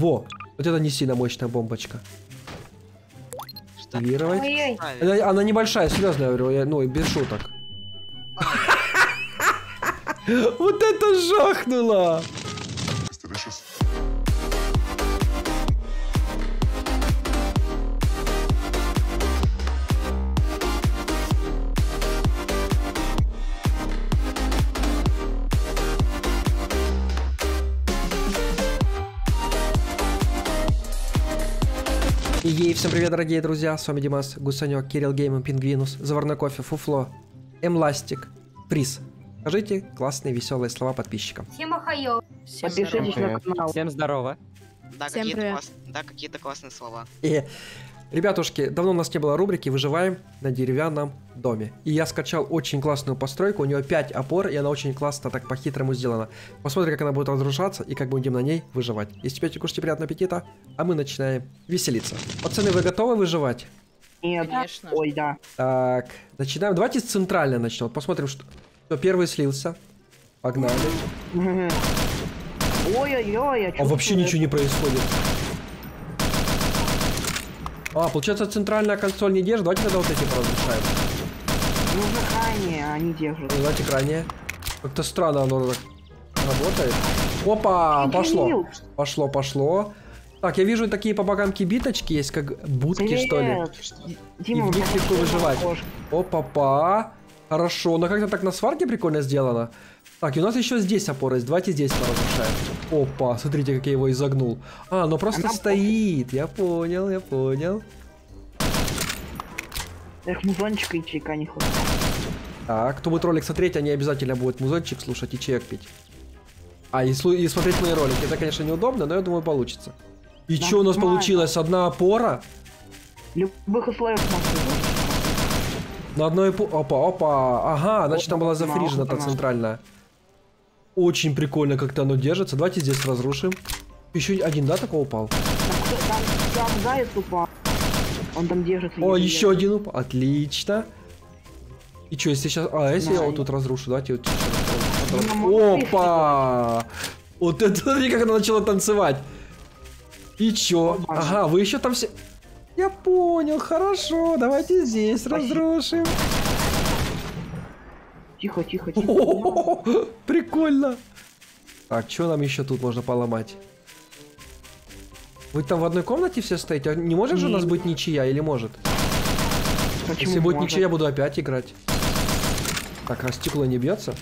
Во, вот это не сильно мощная бомбочка. Активировать. Ой-ой. Правильно. Она, она небольшая, серьезно говорю, я- ну, без шуток. Вот это жахнуло! Всем привет, дорогие друзья, с вами Димас, Гусанек, Кирилл Геймом, Пингвинус, Заварной кофе, Фуфло, Эмластик, Приз. Скажите классные, веселые слова подписчикам. Всем охайо. Подпишитесь на канал. Всем здорово. Да, Всем какие-то класс- да, какие-то классные слова. И, ребятушки, давно у нас не было рубрики «Выживаем на деревянном доме». И я скачал очень классную постройку, у нее 5 опор, и она очень классно так по-хитрому сделана. Посмотрим, как она будет разрушаться и как будем на ней выживать. Если пейте, кушайте, приятного аппетита, а мы начинаем веселиться. Пацаны, вы готовы выживать? Нет. Конечно. Ой, да. Так, начинаем. Давайте с центрально начнем. Посмотрим, что... Кто первый слился. Погнали. Ой-ой-ой, А вообще ничего не происходит. А, получается, центральная консоль не держит. Давайте тогда вот эти поразрушаем. Нужно крайне, они держат. Давайте крайне. Как-то странно оно так работает. Опа, пошло. Кирилл, Пошло, пошло. Так, я вижу такие по бокам кибиточки есть, как будки, что ли. Дима, И в них легко выживать. Опа-па. Хорошо, но как-то так на сварке прикольно сделано. Так, и у нас еще здесь опора есть. Давайте здесь поразрушаем. Опа, смотрите, как я его изогнул. А, ну просто Она стоит. Я понял, я понял. Эх, музончика и чайка не хватает. Так, кто будет ролик смотреть, они обязательно будут музончик слушать и чаек пить. А, и, слу- и смотреть мои ролики. Это, конечно, неудобно, но я думаю, получится. И что у нас Нормально. получилось? Одна опора? В любых условиях можно. На одной. Опа, опа. Ага, значит, там была зафрижена та центральная. Очень прикольно как-то оно держится. Давайте здесь разрушим. Еще один, да, такой упал? Там, там, заяц упал. Он там держится. О, еще один упал. Отлично. И что, если сейчас... А, если я Да, вот и- тут разрушу, давайте вот... Ну, Опа! Вот это, смотри, как она начала танцевать. И чё? Ага, вы еще там все... Я понял, хорошо, давайте здесь Спасибо. разрушим. Тихо, тихо, тихо. Прикольно. Так, что нам еще тут можно поломать? Вы там в одной комнате все стоите? А Не может же у нас быть ничья или может? Почему Если будет ничья, я буду опять играть. Так, а стекло не бьется?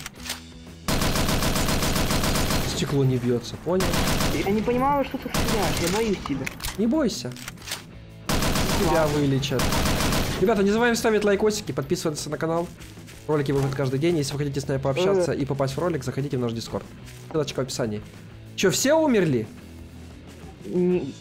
Стекло не бьется, понял? Я не понимаю, что ты стреляешь, я боюсь тебя. Не бойся. Тебя вылечат. Ребята, не забываем ставить лайкосики, подписываться на канал. Ролики выходят каждый день. Если вы хотите с нами пообщаться и попасть в ролик, заходите в наш дискорд. Ссылочка в описании. Че, все умерли?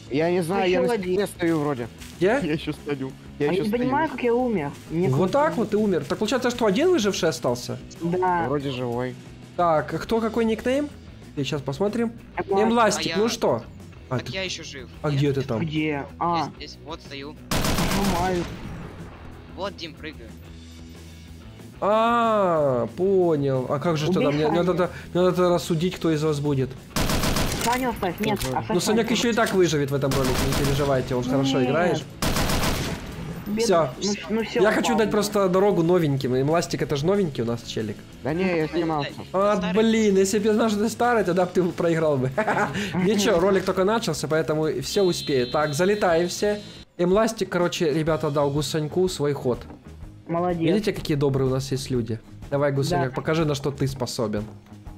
Я не знаю, А я на стене стою вроде. Где? Я еще стою. Я Я еще не стою. понимаю, как я умер. Мне Вот так вот и умер. Так получается, что один выживший остался? Да. Вроде живой. Так, а кто какой никнейм? Сейчас посмотрим. Эмластик, А я- ну что? А, Так ты- я еще жив. а Нет? где ты там? Где? Я А, здесь, вот стою. нажимаю. Вот, Дим, прыгаю. А, понял. А как же тогда? Мне, надо, мне надо рассудить, кто из вас будет. Саню оставь, нет, оставь Ну, Санек Саню. еще и так выживет в этом ролике, не переживайте, он хорошо. Бед- Всё. Ну, ну всё, Я хочу дать просто дорогу новеньким. И Мластик это же новенький у нас челик. Да не, я снимался. А, блин, если бы я знал, что ты старый, тогда бы ты проиграл бы. Ничего, ролик только начался, поэтому все успеют. Так, залетаем все. Эмластик, короче, ребята, дал Гусаньку свой ход. Молодец. Видите, какие добрые у нас есть люди? Давай, Гусаняк, Да. покажи, на что ты способен.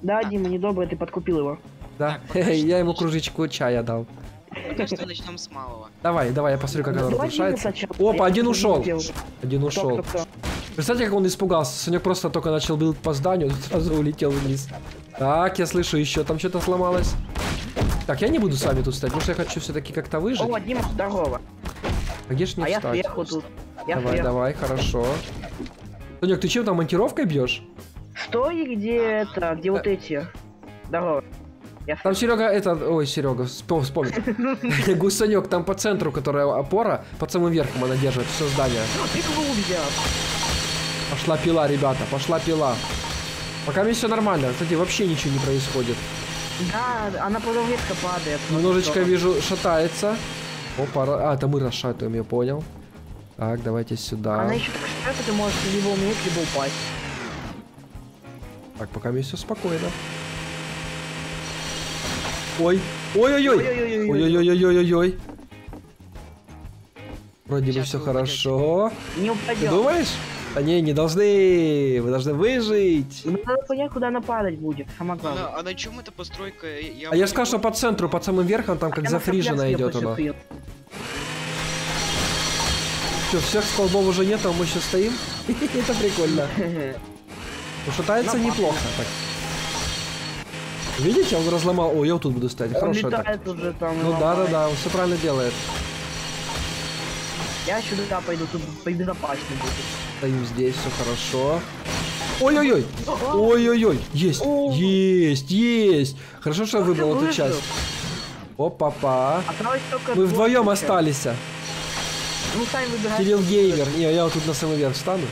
Да, Дима, недобрый, ты подкупил его. Да? Так, Я ему кружечку чая дал. Пока что начнем с малого. Давай, давай, я посмотрю, как она Давай разрушается. Опа, Я один не ушел. Один ушел. Представьте, как он испугался. Санек просто только начал бить по зданию, сразу улетел вниз. Так, я слышу, еще там что-то сломалось. Так, я не буду с вами тут стоять, потому что я хочу все-таки как-то выжить. О, Дима, здорово. А где ж мне А я встать? сверху тут. Я Давай, сверху. давай, хорошо. Санек, ты чем там монтировкой бьешь? Что и где это? Где вот эти? Здорово. Я Там Серега, это, ой, Серега, вспом- вспомнил. Гусанек, там по центру, которая опора, под самым верхом она держит все здание. Взял? Пошла пила, ребята, пошла пила. Пока мне все нормально. Кстати, вообще ничего не происходит. Да, она потом резко падает. Немножечко вижу, шатается. Опа, а, это мы расшатываем, я понял. Так, давайте сюда. Она еще так шатается, ты можешь либо умереть, либо упасть. Так, пока мне все спокойно. Ой, ой-ой-ой, Ой-ой-ой-ой. ой-ой-ой-ой-ой-ой. Вроде бы все хорошо. Не Ты упадет. думаешь? Да не, не должны. Вы должны выжить. Ну, Надо понять, куда она падать будет. Самое главное. А, а на чем эта постройка? Я А я скажу, что по центру, под самым верхом, там как Она зафрижена идет она. сейчас Все, всех столбов уже нет, а мы еще стоим. Это прикольно. съет. Ну, неплохо. Так. Видите, он разломал. О, я вот тут буду стоять. Он Хорошо так. летает уже там. Ну да, да, да, он все правильно делает. Я сюда пойду, тут побезопаснее будет. Стоим здесь, все хорошо. Ой-ой-ой! Ой-ой-ой! Есть! Есть! Есть! Хорошо, что я выбрал эту часть. Опа-па. Мы вдвоем двое. остались. Ну, сами выбирайте. Кирилл Геймер. Не, я вот тут на самый верх встану.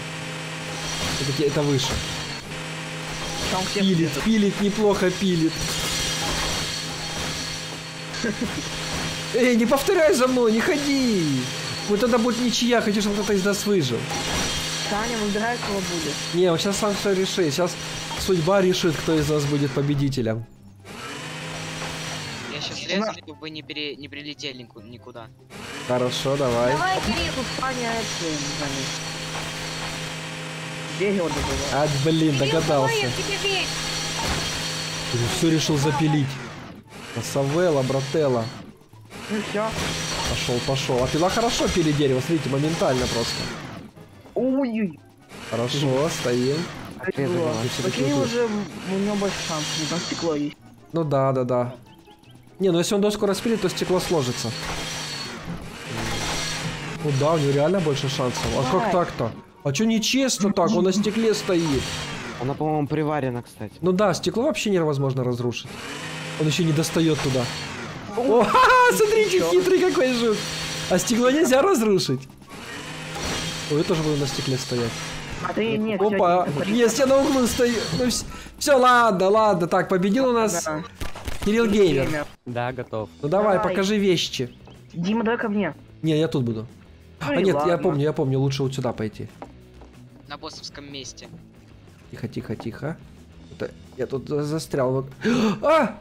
Это, это выше. Там все Пилит, влезут. пилит, неплохо пилит. Эй, не повторяй за мной, не ходи. Вот тогда будет ничья, хочу, чтобы кто-то из нас выжил. Саня, выбирай, кого будет. Не, он сейчас сам все решит. Сейчас судьба решит, кто из нас будет победителем. Я сейчас резал, чтобы вы не, пере... не прилетели нику- никуда. Хорошо, давай. Давай, Кирилл. Это, заметь. Дерево добывает. А, блин, догадался. верю. Все решил запилить. Савелла, брателла. Ну все. Пошел, пошел. А пила хорошо пили дерево, смотрите, моментально просто. Ой-ой. Хорошо, стоим. Ты Такие уже у него больше шансов, там стекло есть. Ну да, да, да. Не, ну если он доску распилит, то стекло сложится. Ну да, у него реально больше шансов. А как так-то? А чё нечестно так? Он на стекле стоит. Она, по-моему, приварена, кстати. Ну да, стекло вообще невозможно разрушить. Он еще не достает туда. О, ха-ха, смотрите, Чё? хитрый какой жук. А стекло нельзя разрушить. Ой, я тоже буду на стекле стоять. А ты нет, Опа, нет, я на углу стою. Ну все, ладно, ладно. Так, победил у нас Да. Кирилл Геймер. Да, готов. Ну давай, Давай. покажи вещи. Дима, давай ко мне. Не, я тут буду. Ну а нет, я ладно. помню, я помню, лучше вот сюда пойти. На боссовском месте. Тихо, тихо, тихо. Это, я тут за- застрял. А!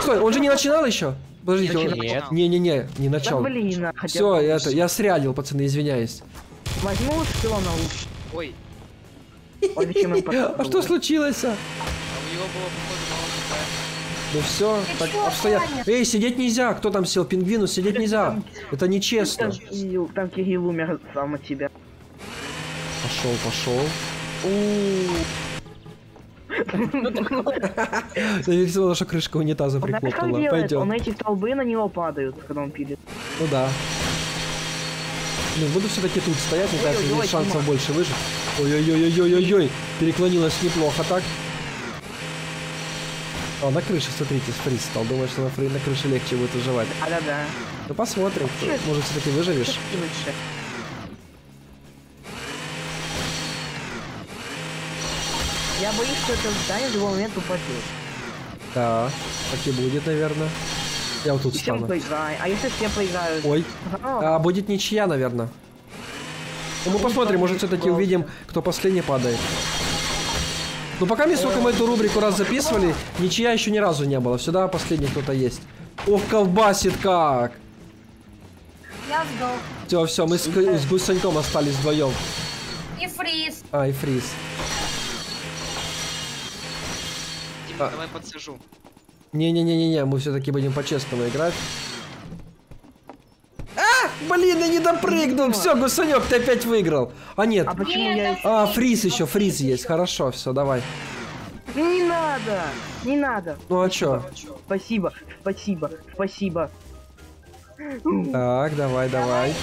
Стой, он же не начинал еще? Подождите, он... Нет. Не-не-не, не Да начал. блин, а, хотя Все, это, я срядил, пацаны, извиняюсь. Возьму шпиона лучше. Ой, А что случилось? а? у него было походу. Ну все, Ты так обстоят. Эй, сидеть нельзя. Кто там сел? Пингвину сидеть нельзя. Это нечестно. Там Кирилл, там Кирилл умер сам от тебя. Пошел, пошел. Зависела наша крышка унитаза прихлопнула. делает? Он Пойдем. эти столбы на него падают, когда он пилит. Ну да. Ну, буду все-таки тут стоять, мне кажется, Ой-ой-ой, есть шансов больше выжить. Ой-ой-ой-ой-ой-ой. Переклонилась неплохо так. О, на крыше, смотрите, фриз стал. Думаю, что на, фри- на крыше легче будет выживать. Да-да-да. Ну посмотрим, Чё? может все-таки выживешь. Лучше? Я боюсь, что это здание в любой момент упадет. Да, так и будет, наверное. Я вот тут всем встану. проиграем. А если все проиграют? Ой, А, а будет ничья, наверное. Ну, мы посмотрим, может все-таки увидим, кто последний падает. Ну пока мы сколько мы эту рубрику раз записывали, ничья еще ни разу не было. Всегда последний кто-то есть. Ох, колбасит как! Я сдох. Все, все, мы с, с Гусаньком остались вдвоем. И фриз. А, и фриз. Дима, А. давай подсажу. Не-не-не-не-не, мы все-таки будем по-честному играть. Блин, я не допрыгнул. Все, Гусанек, ты опять выиграл. А нет. а почему Нет, я... А, фриз еще, фриз есть. Хорошо, все, давай. Не надо! Не надо! Ну а чё? Спасибо, спасибо, спасибо. Так, давай, давай.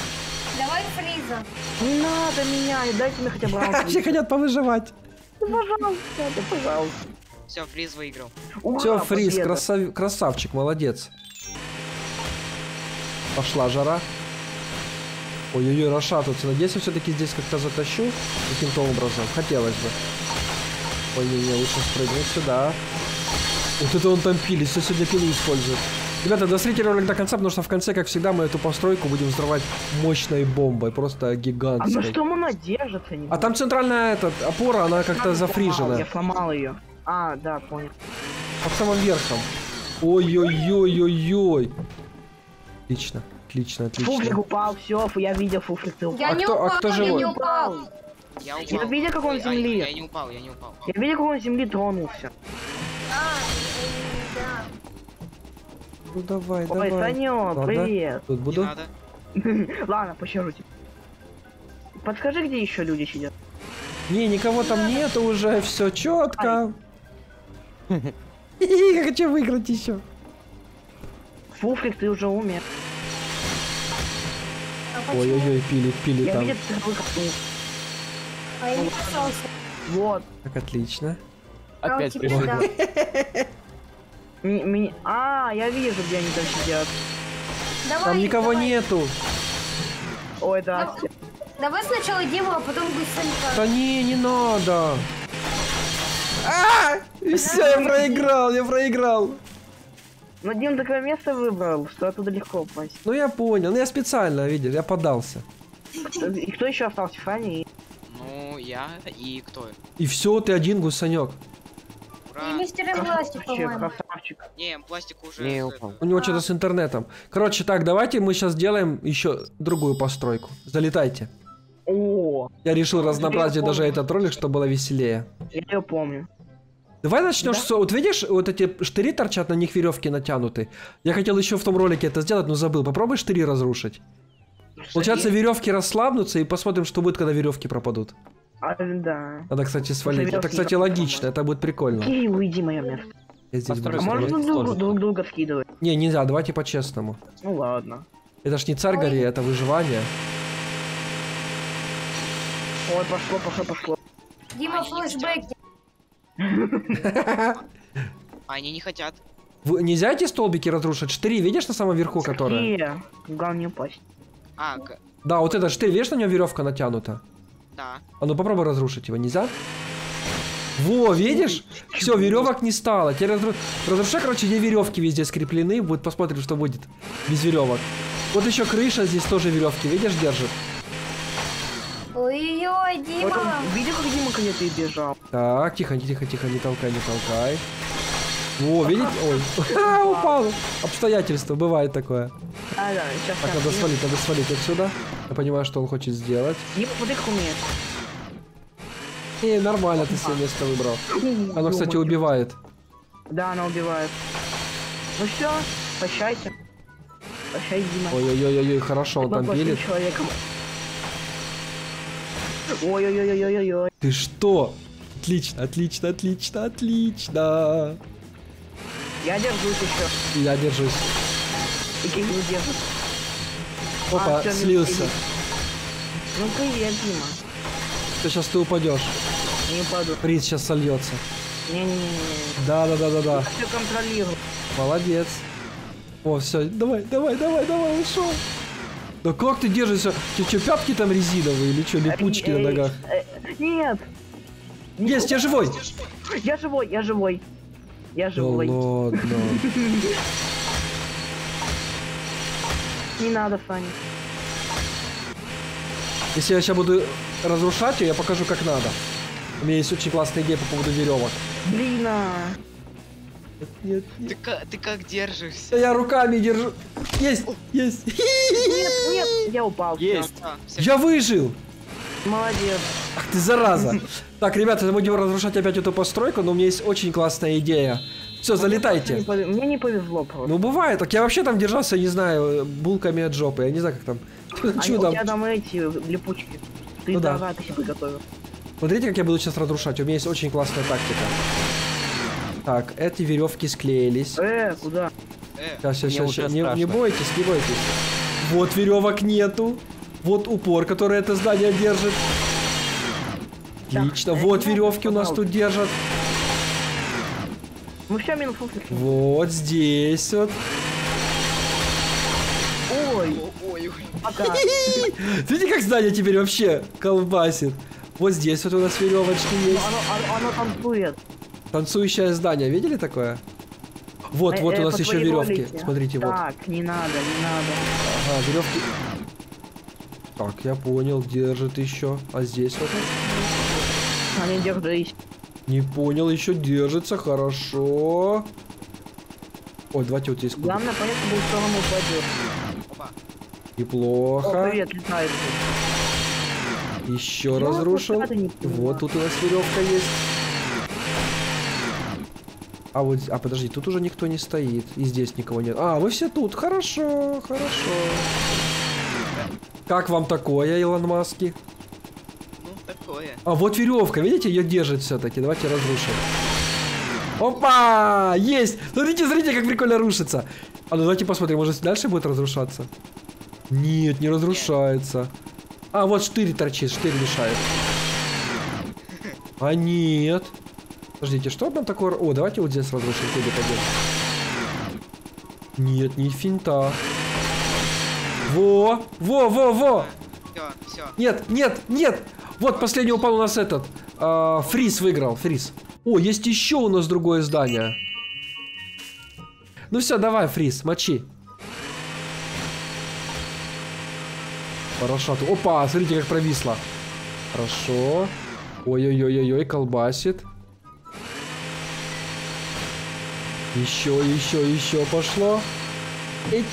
Давай фриза. Не надо меня, дайте мне хотя бы. Все хотят повыживать. Ну, Пожалуйста, да пожалуйста. Все, фриз выиграл. Все, фриз, красав- красавчик, молодец. Пошла жара. Ой-ой-ой, расшатываться. Надеюсь, я все-таки здесь как-то затащу каким-то образом. Хотелось бы. Ой, не, лучше спрыгнуть сюда. Вот это он там пилит, все сегодня пилу использует. Ребята, досмотрите ролик до конца, потому что в конце, как всегда, мы эту постройку будем взрывать мощной бомбой, просто А на гигантской. что она держится? Не А там центральная эта опора, она как-то Я зафрижена. сломал ее. А, да, понял. Под самым верхом. Ой-ой-ой-ой-ой. Отлично, отлично, Фуфлик отлично. упал, все, я видел фуфлик. ты упал. Я А не кто- а упал, кто я живой? не упал. Я упал. Я видел, как он Ой, земли. Я не упал, я не упал. Я видел, как он с земли тронулся. А, да. Ну давай, Ой, давай. Санек, Ладно. привет. Тут Не буду. надо. Ладно, пощажу тебя. Подскажи, где еще люди сидят. Не, никого там нету уже, все четко. Я хочу выиграть еще. Фуфлик, ты уже умер. А? Ой-ой-ой, пилит, пилит Я там. выкопнул. А я не касался. Вот. Так, отлично. А Опять тебя, пришел. да. А, я вижу, где они там сидят. Давай, Там никого давай. нету. Ой, да. Давай сначала Диму, а потом быстренько. Да не, не надо. А! Все, я проиграл, я проиграл. Но Дим такое место выбрал, что оттуда легко упасть. Ну я понял, ну я специально, видишь, я подался. И кто еще остался? Фанни? Ну, я и кто? И все, ты один гусанек. Ура. И мистер Пластик, по-моему. Не, пластик уже... Не упал. У него А. что-то с интернетом. Короче, так, давайте мы сейчас сделаем еще другую постройку. Залетайте. О, Я решил разнообразить даже этот ролик, чтобы было веселее. я ее помню. Давай начнем с... Вот видишь, вот эти штыри торчат, на них веревки натянуты. Я хотел еще в том ролике это сделать, но забыл. Попробуй штыри разрушить. Получается, веревки расслабнутся, и посмотрим, что будет, когда веревки пропадут. А, да. Надо, кстати, свалить. Это, кстати, логично, это будет прикольно. Окей, уйди, мое место. Я здесь буду Построй А Просто можно друг, друг друга скидывать? Не, нельзя, давайте по-честному. Ну ладно. Это ж не царь Ой. гори, это выживание. Ой, пошло, пошло, пошло. Дима, флешбеки. А Они не хотят. Вы- нельзя эти столбики разрушить? Штыри, видишь на самом верху, которые? Главное не упасть. А, Да, вот этот штырь, видишь, на нем веревка натянута? да. А ну попробуй разрушить его, нельзя? Во, видишь? Все, веревок не стало. Теперь разру... разрушай, короче, где веревки везде скреплены. Вот посмотрим, что будет без веревок. Вот еще крыша здесь тоже веревки, видишь, держит. Ой-ой-ой, Вот Дима. он, видел, как Дима где-то и бежал? Так, тихо, тихо, тихо, не толкай, не толкай. Во, видите? Ой, упал. Обстоятельства, бывает такое. А, да, сейчас. Так, надо свалить, надо свалить отсюда. Я понимаю, что он хочет сделать. Дима, смотри, как умеет. И нормально ты себе место выбрал. Оно, кстати, убивает. Да, она убивает. Ну все, прощайте. Прощай, Дима. Ой-ой-ой-ой, хорошо, он там пилит. человеком. Ой-ой-ой-ой-ой-ой. Ты что? Отлично, отлично, отлично, отлично. Я держусь еще. Я держусь. И Кирилл держит. Опа, А, всё, не слился. Ну привет, Дима. Ты сейчас ты упадешь. Не упаду. Приз сейчас сольется. Не-не-не. Да, да, да, да, да. Все контролирую. Молодец. О, все, давай, давай, давай, давай, ушел. Да как ты держишься? Че, че, пятки там резиновые или что, липучки на Эй, ногах? э, Нет. Есть, я живой! Я живой, я живой. Я Да живой. ладно. Не надо, Саня. Если я сейчас буду разрушать ее, я покажу, как надо. У меня есть очень классная идея по поводу веревок. Блин, а. Нет, Ты, ка- ты как держишься? Я руками держу. Есть, есть. Нет, нет, я упал. Есть. А. Я выжил. Молодец. Ах ты зараза. Так, ребята, мы будем разрушать опять эту постройку, но у меня есть очень классная идея. Все, Не залетайте. Мне не повезло просто. Ну бывает, так я вообще там держался, не знаю, булками от жопы. Я не знаю, как там. Чудом. У тебя там эти липучки. Ты Ну да. да, ты себе готовил. Смотрите, как я буду сейчас разрушать. У меня есть очень классная тактика. Так, эти веревки склеились. Э, куда? Э, Сейчас, сейчас, сейчас. Не, не бойтесь, не бойтесь. Вот веревок нету. Вот упор, который это здание держит. Так, Отлично. э, Вот ну, веревки у нас тут держат. Ну все, минус фуфлик. Вот здесь вот. Ой, ой, ой. пока. Видите, как здание теперь вообще колбасит? Вот здесь вот у нас веревочки есть. Оно, оно, оно танцует. Танцующее здание, видели такое? Вот, Э, вот э, у нас еще веревки. логике. Смотрите, вот. Так, не надо, не надо. Ага, веревки. Так, я понял, держит еще. А здесь вот. А не держись. Не понял, еще держится, хорошо. Ой, давайте вот здесь. Главное в какую сторону упадет. Опа. О, Неплохо. привет, летает. Еще Ну, разрушил. вот это не понимаю. Вот тут у нас веревка есть. А вот, а подожди, тут уже никто не стоит. И здесь никого нет. А, вы все тут. Хорошо, хорошо. Как вам такое, Илон Маски? Ну, такое. А вот веревка, видите, ее держит все-таки. Давайте разрушим. Опа! Есть! Смотрите, смотрите, как прикольно рушится. А ну давайте посмотрим, может дальше будет разрушаться? Нет, не разрушается. А, вот штырь торчит, штырь мешает. А нет. Подождите, что там такое? О, давайте вот здесь разрушим, куда пойдем. Нет, не финта. Во! Во, во, во! Все, все. Нет, нет, нет! Вот последний упал у нас этот. а, фриз выиграл, фриз. О, есть еще у нас другое здание. Ну все, давай, фриз, мочи. Хорошо. Опа, смотрите, как провисло. Хорошо. Ой-ой-ой-ой, колбасит. Еще, еще, еще пошло. Эть.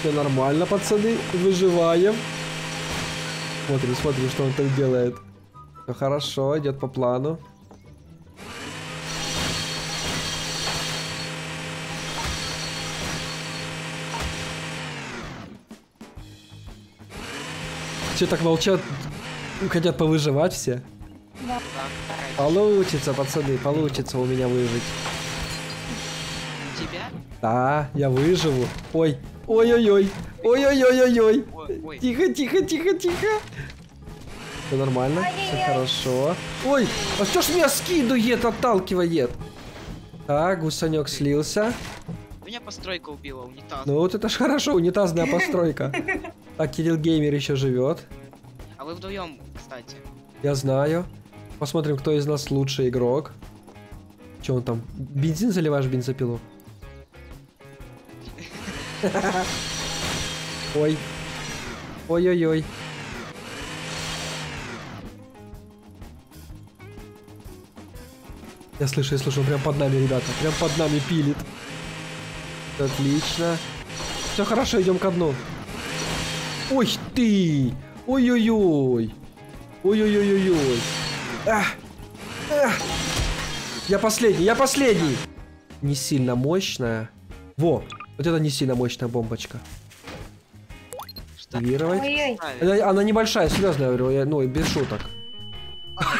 Все нормально, пацаны. Выживаем. Смотрим, смотрим, что он там делает. Все хорошо, идет по плану. Все так молчат, хотят повыживать все. Получится, пацаны, получится у меня выжить. У тебя? Да, я выживу. Ой, ой-ой-ой, ой-ой-ой-ой-ой. Ой, ой. Тихо, тихо, тихо, тихо. Все нормально, все хорошо. Ой, а что ж меня скидывает, отталкивает? Так, гусанек слился. Меня постройка убила, унитаз. Ну вот это ж хорошо, унитазная постройка. Так, Кирилл Геймер еще живет. А вы вдвоем, кстати. Я знаю. Посмотрим, кто из нас лучший игрок. Че он там? Бензин заливаешь бензопилу? Ой. Ой-ой-ой. Я слышу, я слышу, он прям под нами, ребята. Прям под нами пилит. Отлично. Все хорошо, идем ко дну. Ой ты! Ой-ой-ой! Ой-ой-ой-ой-ой! Ах! Ах! Я последний, я последний! Не сильно мощная. Во! Вот это не сильно мощная бомбочка. Активировать. Она, она небольшая, серьезно говорю, я- ну, без шуток.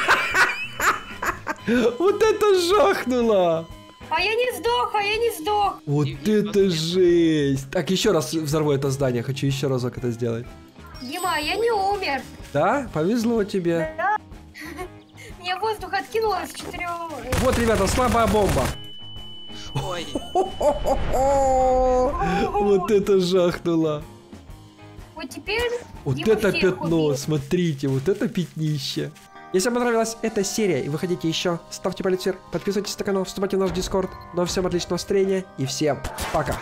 Вот это жахнуло! А я не сдох, а я не сдох. Вот И- и это жесть! Так, еще раз взорву это здание, хочу еще разок это сделать. Дима, я не умер. Да? Повезло тебе. Мне воздух откинуло с четырех... Вот, ребята, слабая бомба. Ой, Вот это жахнуло. Вот теперь Вот это пятно, смотрите, вот это пятнище. Если вам понравилась эта серия и вы хотите еще, ставьте палец вверх, подписывайтесь на канал, вступайте в наш дискорд. Ну а всем отличного настроения и всем пока.